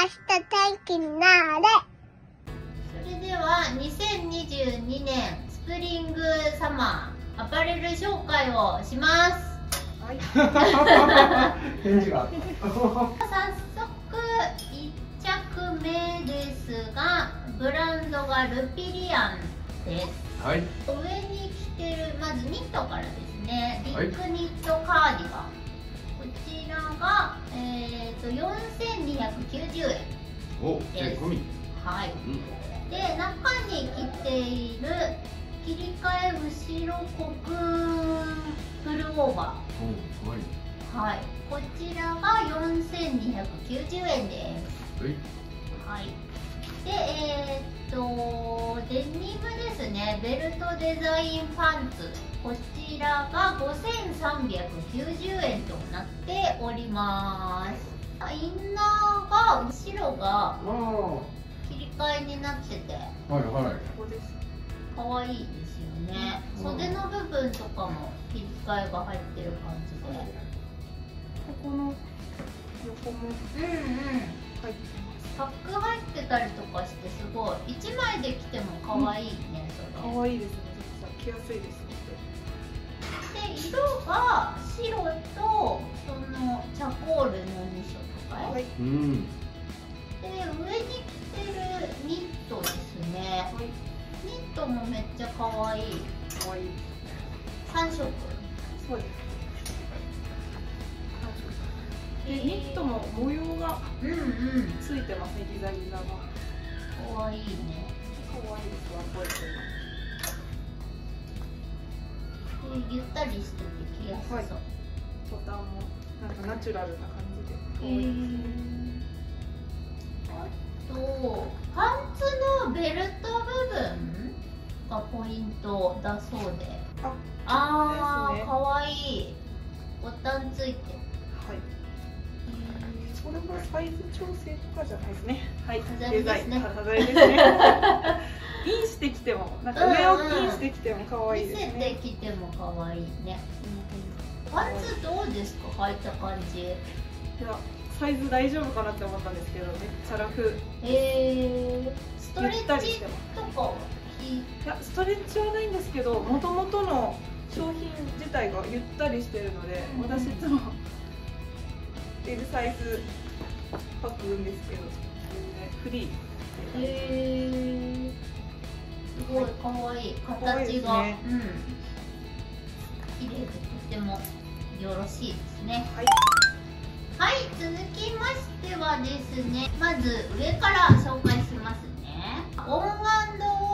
明日天気になれ。それでは2022年スプリングサマーアパレル紹介をします。返事が。早速1着目ですがブランドがルピリアンです。はい。上に着てるまずニットからですね。ビはい。ッグニットカーディガン、こちらが、えー、と4290円お税込み。はい。うん。で中に着ている切り替え後ろコクーンフルオーバおはい。ーはい。こちらが4290円です。はい。はい。でえーっとデニムですね。ベルトデザインパンツこちらが5390円となっております。インナーが後ろが切り替えになってて。はいはい。ここです可愛いですよね。うん。袖の部分とかも切り替えが入ってる感じで。ここの横も。うんうん。入ってます。パック入ってたりとかしてすごい。1枚で着ても可愛いねそれ。可愛いですね。着やすいですで色が白とそのチャコールの2色かい、はい。うんで上に着てるニットですね。はい。ニットもめっちゃ可愛い。可愛い。3色。そうですでニットも模様がついてますねギザギザが。可愛いね。可愛いですわこういうでゆったりしてて着やすそう、はい。ボタンもなんかナチュラルな感じで。可へ愛いですー。あとパンツのベルト部分がポイントだそうで。ああー、ね。かわいい。ボタンついて。はい。これはサイズ調整とかじゃないですね。はい。飾りですね。飾りですね インしてきてもなんか上をインしてきても可愛い見せですね。てきてもかわいいねパンツどうですか？履いた感じ。いやサイズ大丈夫かなって思ったんですけどめっちゃ楽え。ー、ストレッチとかはいやストレッチはないんですけどもともとの商品自体がゆったりしてるので、うん私いつも L サイズ履くんですけどフリー。え。ー、すごいかわいい可愛いです形が、ね。うん。綺麗でとてもよろしいですね。はい。はい続きましてはですねまず上から紹介しますね。オンオ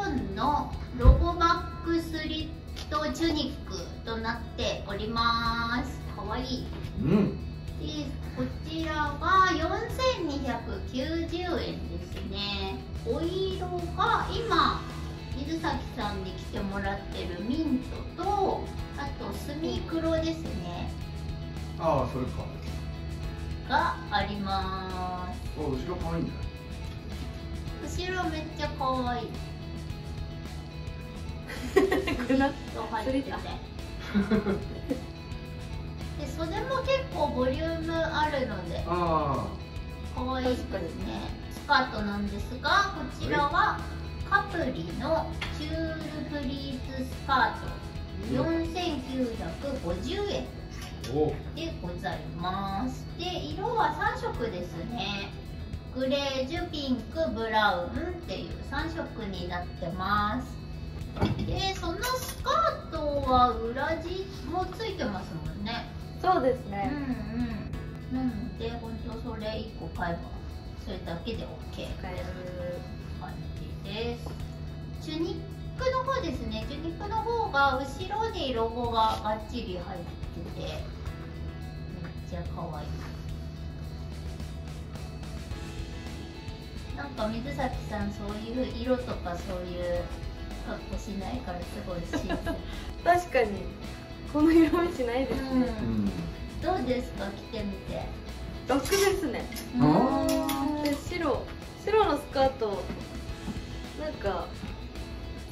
ンのロゴバックスリットチュニックとなっております。かわいい。うん。でこちらが4290円ですね。お色が今水崎さんに着てもらってるミントとあとスミ黒ですね。ああそれか。がありまあ後ろ可愛いんだす後ろめっちゃ可愛い。これなと入ってて。で袖も結構ボリュームあるのであ可愛いですね。スカートなんですがこちらはカプリのチュールフリーズスカート。4950円。でございます。で色は3色ですね。グレージュピンクブラウンっていう3色になってます。でそのスカートは裏地もついてますもんね。そうですうんね。うん。なので本当それ1個買えばそれだけで OK 使える。感じです。チュニックの方ですね。チュニックの方が後ろにロゴががっちり入っててめっちゃ可愛い。なんか水崎さんそういう色とかそういう格好しないからすごい新鮮 確かに。この色味しないですうんね。うん。どうですか？着てみて。楽ですね。白。白のスカート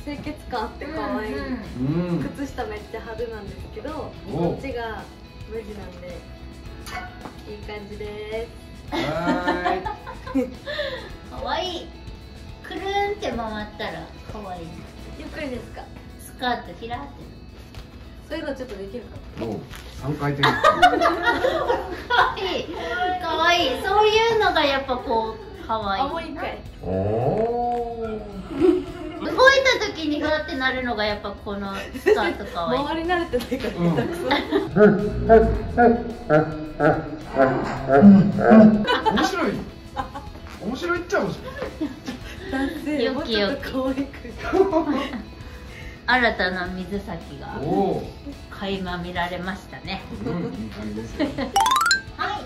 清潔感あって可愛い。うんうん。靴下めっちゃ派手なんですけど、お。こっちが無地なんでいい感じです。はーい。かわいいくるんって回ったらかわい。いゆっくりですか？スカートひらってそういうのちょっとできるかも。う三回転。かわい。いかわい。いそういうのがやっぱこうかわい。いあもう一回動いた時にふわってなるのがやっぱこのスカートかわいい周り慣れてないから。くそ面白い面白いっちゃ面白い男性もうちょっと可愛く新たな水先が垣間見られましたねうん。いい感じですよは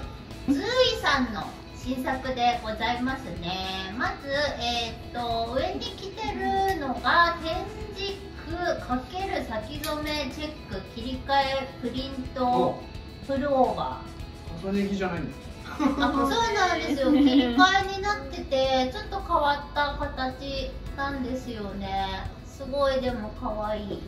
い、ズーイさん。の新作でございますね。まず、えーっと上に着てるのが天竺かける先染めチェック切り替えプリントプルオーバ重ね着じゃないんだー。あ、そうなんですよ。切り替えになっててちょっと変わった形なんですよね。すごいでも可愛い。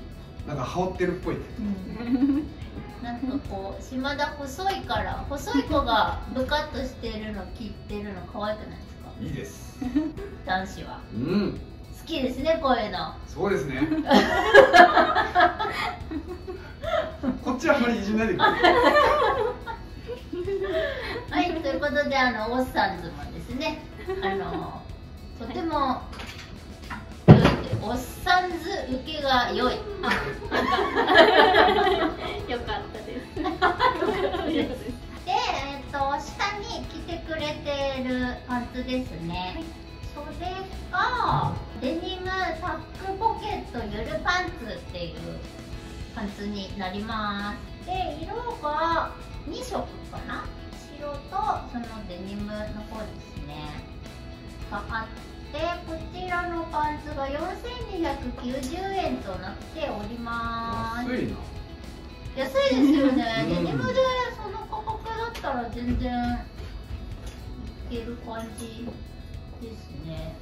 なんか羽織ってるっぽい。ね なんかこう島田細いから細い子がブカッとしてるの切ってるの可愛くないですか？いいです。男子は。うん。好きですねこういうの。そうですね。こっちはあんまりいじめないでくれはいということであのオッサンズもですね。あのとてもやってオッサンズ受けが良い。よかったです。で、えっと下に着てくれてるパンツですね、それがデニムタックポケットゆるパンツっていうパンツになります。で色が2色かな。白とそのデニムの方ですね。があってこちらのパンツが4290円となっております。安いな。安いですよね、うん。デニムでその価格だったら全然いける感じですね。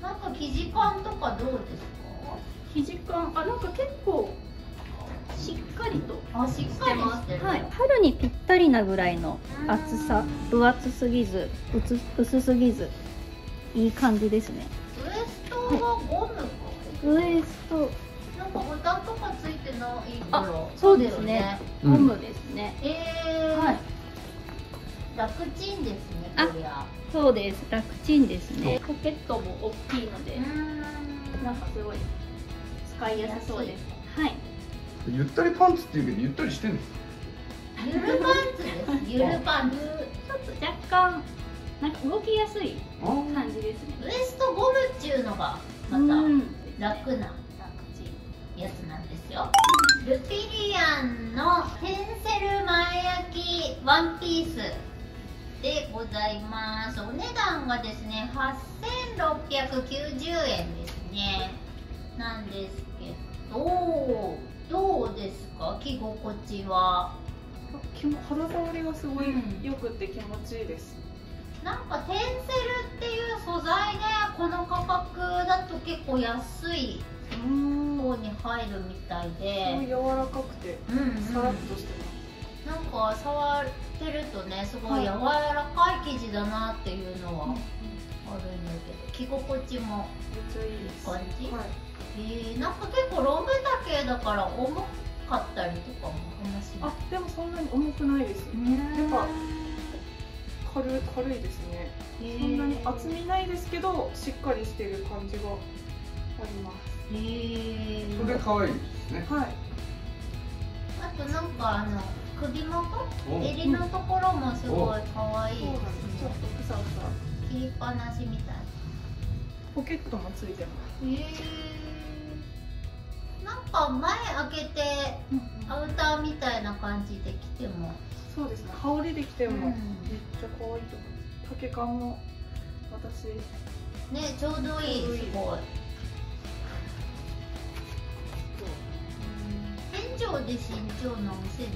なんか生地感とかどうです生地感あなんか結構しっかりとかあしっかりしてる、はい、春にぴったりなぐらいの厚さ。分厚すぎず薄薄すぎずいい感じですね。ウエストはゴムか、ウエスト。なんかボタンとかついてないあからそうですね。うんゴムですね、えー、はい。楽ちんですねあこりゃ。そうです。楽ちんですね。ポケットも大きいのでなんかすごい使いやすそうです。はい。ゆったりパンツって言うけどゆったりしてんの？ゆるパンツです。ゆるパンツ。ちょっと若干なんか動きやすい感じですね。ウエストゴムっちゅうのがまうん。た楽なやつなんですよ。ルピリアンのテンセル前焼きワンピースでございます。お値段がですね8690円ですね。なんですけどどうですか？着心地は。肌触りがすごいうん。良くて気持ちいいです、なんかテンセルっていう素材でこの価格だと結構安いうん方に入るみたいで、柔らかくてうんうん。さらっとしてまなんか触ってるとねすごいはい。柔らかい生地だなっていうのはあるんだけど着心地も。すめっちゃいい感じ？はい。えー、なんか結構ロング丈だから重かったりとかも話しあでもそんなに重くないです。やっぱ軽い軽いですね。そんなに厚みないですけどしっかりしてる感じがあります。へー。それで可愛いですね。はい。あとなんかあの首元？お。襟のところもすごい可愛いでです。ちょっとふさふさ。切りっぱなしみたい。ポケットもついてます。へえなんか前開けてアウターみたいな感じで着ても、そうですね。羽織できてもうん。めっちゃ可愛いと思います丈感も私ねちょうどいいちょうどいい。すごい天井で身長何センチ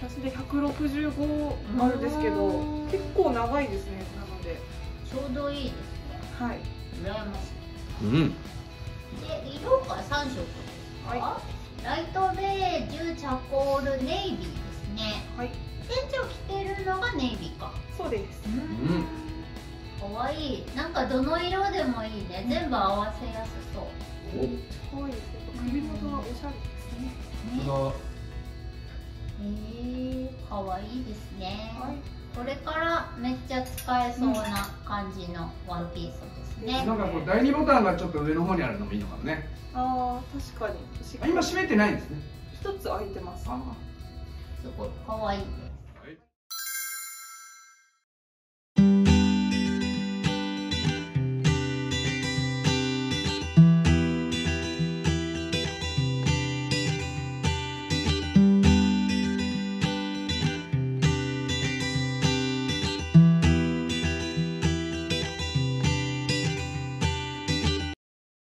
私で165あるんですけどうん。結構長いですね。なので。ちょうどいいですね。はい。羨ましうん。いで色が3色ですか、はライトベージュチャコールネイビーですね。はい店長着てるのがネイビーか。そうです。うん。かわい。いいなんかどの色でもいいね。全部合わせやすそう。可愛い。ですやっぱ首元はおしゃれですね。ね。本えー、かわいいですね、はい。これからめっちゃ使えそうな感じのワンピースです当ね、なんかこう第二ボタンがちょっと上の方にあるのもいいのかもね。あー確かに。あ今閉めてないんですね。一つ開いてます。あすごい。かわい。いね